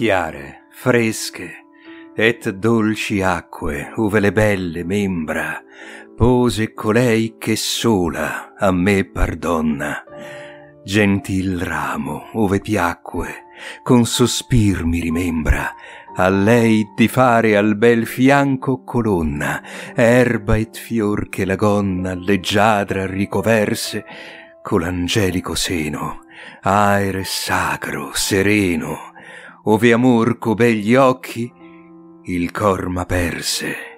chiare, fresche, et dolci acque, uve le belle membra pose colei che sola a me pardonna. Gentil ramo, ove piacque, con sospir mi rimembra, a lei di fare al bel fianco colonna, erba et fior che la gonna leggiadra ricoverse, col'angelico seno, aere sacro, sereno, ove amor co begli occhi il cor m'aperse.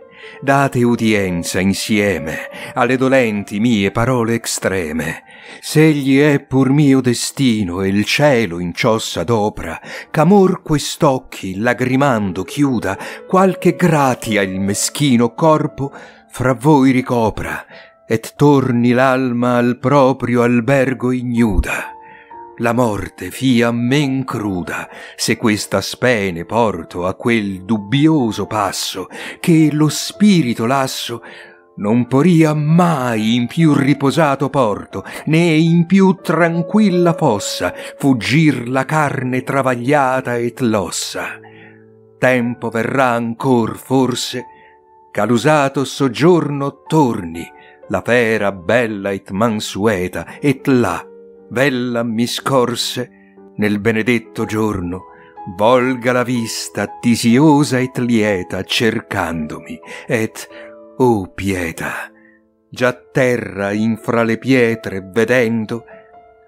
Date udienza insieme alle dolenti mie parole extreme. S'egli è pur mio destino e il cielo in ciò s'adopra, ch'amor quest'occhi lagrimando chiuda, qualche gratia il meschino corpo fra voi ricopra, et torni l'alma al proprio albergo ignuda la morte fia men cruda se questa spene porto a quel dubbioso passo che lo spirito lasso non poria mai in più riposato porto né in più tranquilla fossa fuggir la carne travagliata et l'ossa. Tempo verrà ancor forse ch'all'usato soggiorno torni la fera bella et mansueta et là bella mi scorse nel benedetto giorno volga la vista tisiosa et lieta cercandomi et o oh pieta già terra infra le pietre vedendo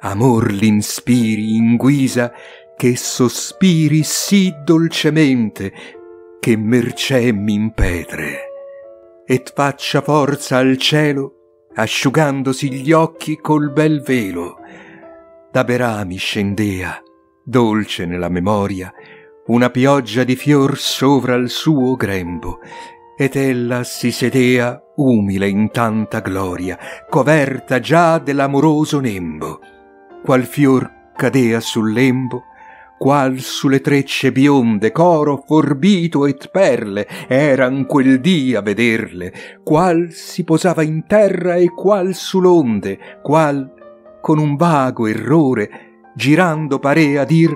amor l'inspiri in guisa che sospiri sì dolcemente che mercè m'impetre et faccia forza al cielo asciugandosi gli occhi col bel velo da Berami scendea, dolce nella memoria, una pioggia di fior sovra il suo grembo, ed ella si sedea umile in tanta gloria, coverta già dell'amoroso nembo. Qual fior cadea sul lembo, qual sulle trecce bionde coro forbito et perle eran quel dì a vederle, qual si posava in terra e qual sull'onde, qual con un vago errore, girando parea dir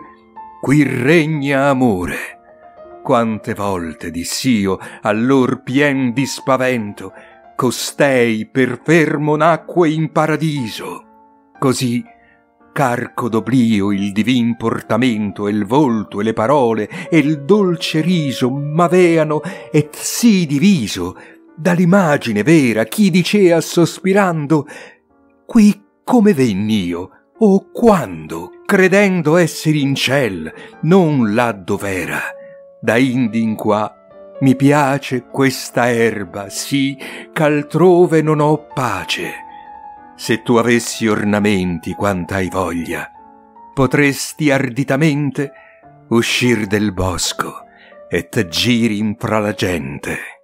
qui regna amore. Quante volte diss'io, allor pien di spavento, costei per fermo nacque in paradiso. Così, carco d'oblio il divin portamento e il volto e le parole e il dolce riso m'aveano et sì diviso dall'imagine vera chi dicea sospirando qui come venn'io o quando, credendo esser in ciel, non là dov'era. Da indi in qua mi piace questa erba, sì, ch'altrove non ho pace. Se tu avessi ornamenti quant'hai voglia, potresti arditamente uscir del bosco et giri infra la gente.